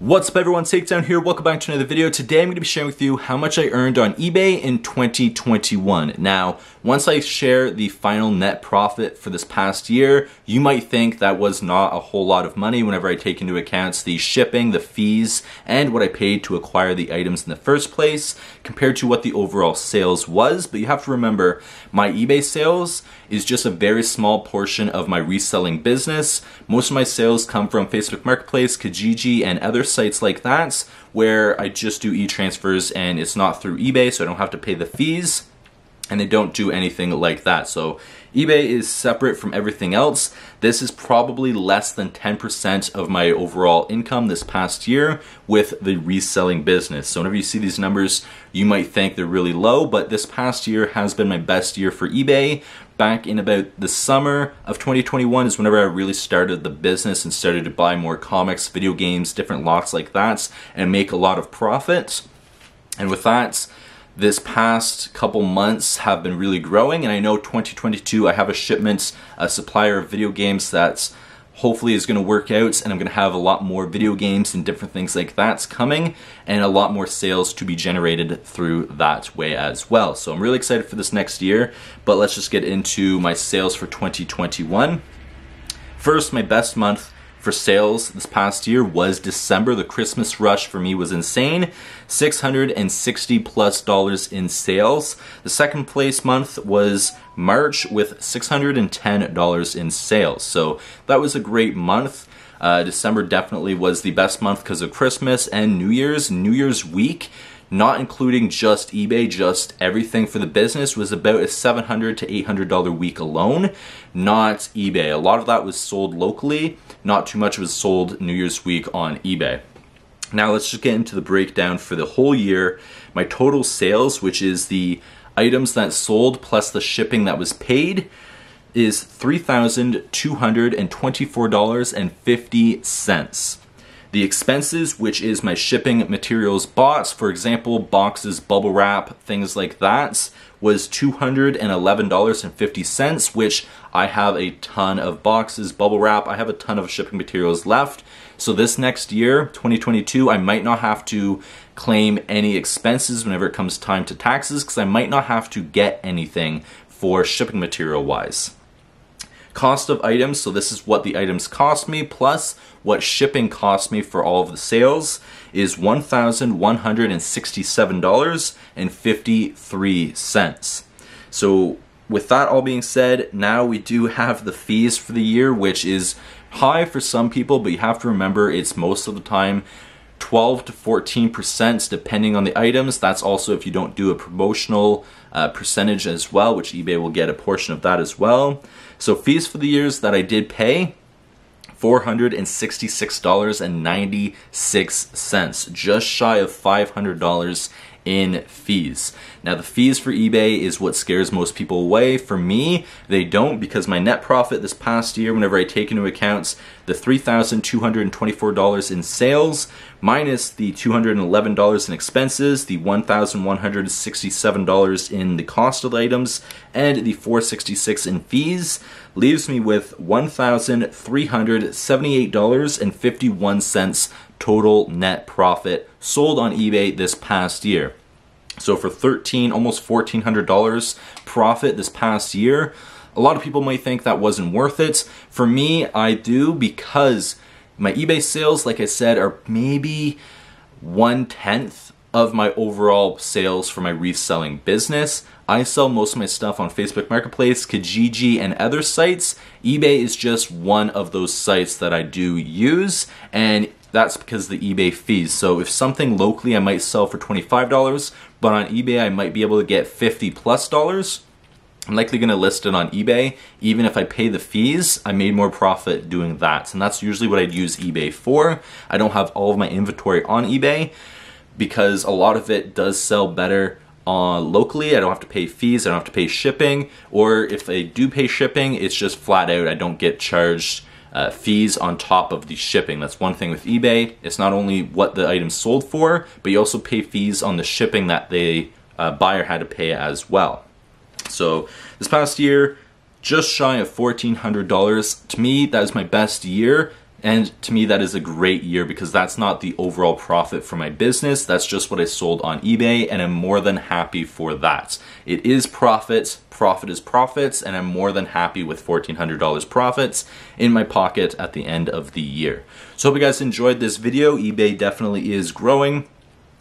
What's up everyone, Takedown here, welcome back to another video. Today I'm going to be sharing with you how much I earned on eBay in 2021. Now, once I share the final net profit for this past year, you might think that was not a whole lot of money whenever I take into account the shipping, the fees, and what I paid to acquire the items in the first place compared to what the overall sales was. But you have to remember, my eBay sales is just a very small portion of my reselling business. Most of my sales come from Facebook Marketplace, Kijiji, and other sites like that where I just do e-transfers and it's not through eBay so I don't have to pay the fees and they don't do anything like that. So eBay is separate from everything else. This is probably less than 10% of my overall income this past year with the reselling business. So whenever you see these numbers, you might think they're really low, but this past year has been my best year for eBay. Back in about the summer of 2021 is whenever I really started the business and started to buy more comics, video games, different lots like that, and make a lot of profit. And with that, this past couple months have been really growing and I know 2022 I have a shipment, a supplier of video games that's hopefully is going to work out and I'm going to have a lot more video games and different things like that's coming and a lot more sales to be generated through that way as well. So I'm really excited for this next year, but let's just get into my sales for 2021. First, my best month for sales this past year was December. The Christmas rush for me was insane. 660 plus dollars in sales. The second place month was March with $610 in sales. So that was a great month. Uh, December definitely was the best month because of Christmas and New Year's. New Year's week not including just eBay, just everything for the business, was about a $700 to $800 week alone, not eBay. A lot of that was sold locally, not too much was sold New Year's week on eBay. Now let's just get into the breakdown for the whole year. My total sales, which is the items that sold plus the shipping that was paid, is $3,224.50. The expenses, which is my shipping materials bought, for example, boxes, bubble wrap, things like that, was $211.50, which I have a ton of boxes, bubble wrap, I have a ton of shipping materials left. So this next year, 2022, I might not have to claim any expenses whenever it comes time to taxes because I might not have to get anything for shipping material wise cost of items, so this is what the items cost me, plus what shipping cost me for all of the sales, is $1,167.53. So with that all being said, now we do have the fees for the year, which is high for some people, but you have to remember it's most of the time 12 to 14% depending on the items. That's also if you don't do a promotional uh, percentage as well, which eBay will get a portion of that as well. So fees for the years that I did pay, $466.96, just shy of $500 in fees. Now the fees for eBay is what scares most people away. For me, they don't because my net profit this past year, whenever I take into account the $3,224 in sales, minus the $211 in expenses, the $1,167 in the cost of the items, and the $466 in fees, leaves me with $1,378.51 total net profit sold on eBay this past year. So for 13, almost $1,400 profit this past year, a lot of people might think that wasn't worth it. For me, I do because my eBay sales, like I said, are maybe one tenth of my overall sales for my reselling business. I sell most of my stuff on Facebook Marketplace, Kijiji, and other sites. eBay is just one of those sites that I do use, and that's because the eBay fees. So if something locally I might sell for $25, but on eBay I might be able to get 50 plus dollars, I'm likely to list it on eBay. Even if I pay the fees, I made more profit doing that. And that's usually what I'd use eBay for. I don't have all of my inventory on eBay because a lot of it does sell better uh, locally. I don't have to pay fees, I don't have to pay shipping. Or if I do pay shipping, it's just flat out. I don't get charged uh, fees on top of the shipping. That's one thing with eBay. It's not only what the item sold for, but you also pay fees on the shipping that the uh, buyer had to pay as well. So this past year, just shy of $1,400. To me, that is my best year And to me, that is a great year because that's not the overall profit for my business. That's just what I sold on eBay, and I'm more than happy for that. It is profits, profit is profits, and I'm more than happy with $1,400 profits in my pocket at the end of the year. So, hope you guys enjoyed this video. eBay definitely is growing.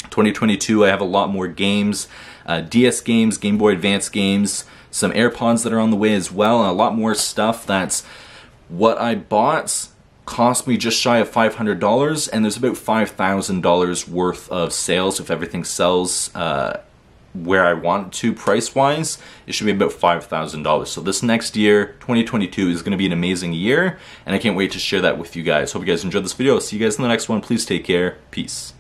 2022, I have a lot more games, uh, DS games, Game Boy Advance games, some AirPods that are on the way as well, and a lot more stuff that's what I bought cost me just shy of $500 and there's about $5,000 worth of sales if everything sells uh, where I want to price wise it should be about $5,000 so this next year 2022 is going to be an amazing year and I can't wait to share that with you guys. Hope you guys enjoyed this video. See you guys in the next one. Please take care. Peace